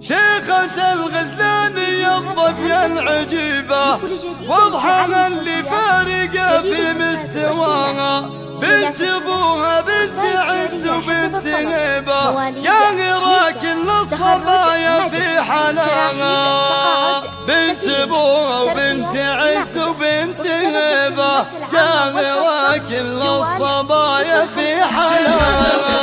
شيخة الغزلانية الظفية العجيبة. واضحة من اللي فارقة في مستواها. بنت أبوها بنت عز وبنت هيبة يا غيرا كل الصبايا في حلاها بنت أبوها وبنت عز وبنت هيبة يا غيرا كل الصبايا في حلاها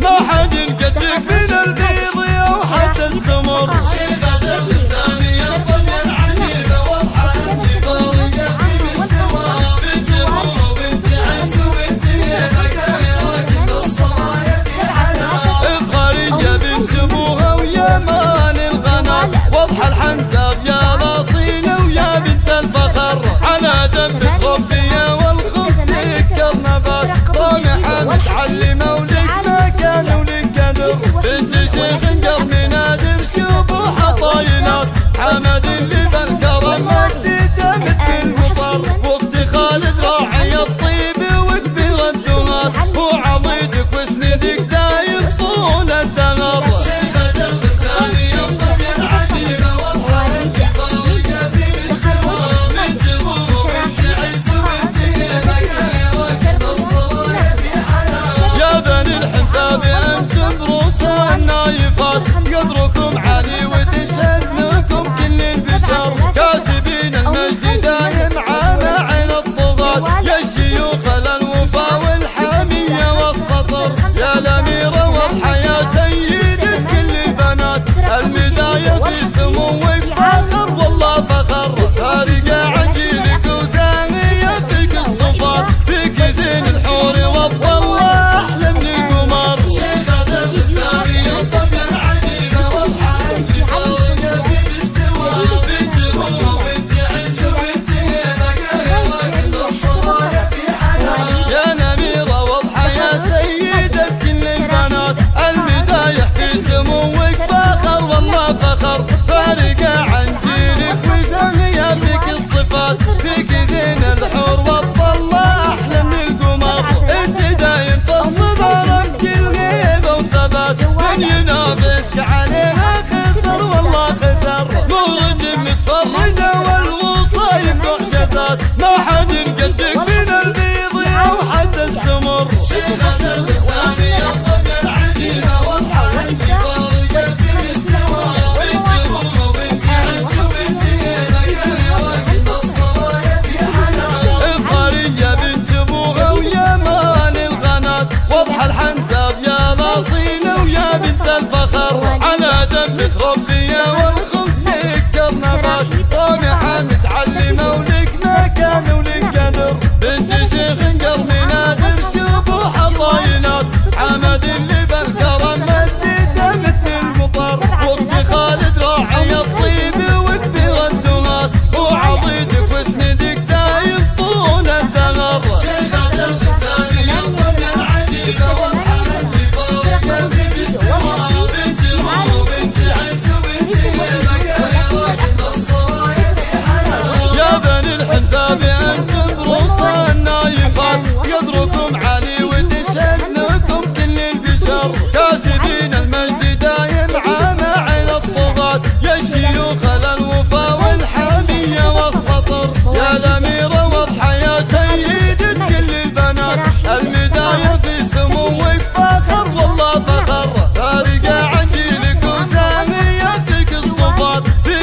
ما حد قدك من البيض أو حتى السمر. شيخة واضحة اني فارقة في الصرايا في حنان افخارية بنت ابوها ويمان الغنم واضحة الحنزاب يا دمك غصية والخبز سكر نبات طامحة متعلمة قدر شيخ قرن نادر شبوحة طاينات حمد اللي بالكرم ينافسك عليها خسر والله خسر. مورد متفرده والوصايف معجزات ما حد قدك من البيض أو حتى السمر. شيخة الإسلامية الطبيعة العجيبة والحق فارقة في مستوى. بنت روما وبنت عز وبنت الصرايا في حنان. افخارية بنت أبوها ويمان الغنات. واضحة الحنساب يا بنت الفخر على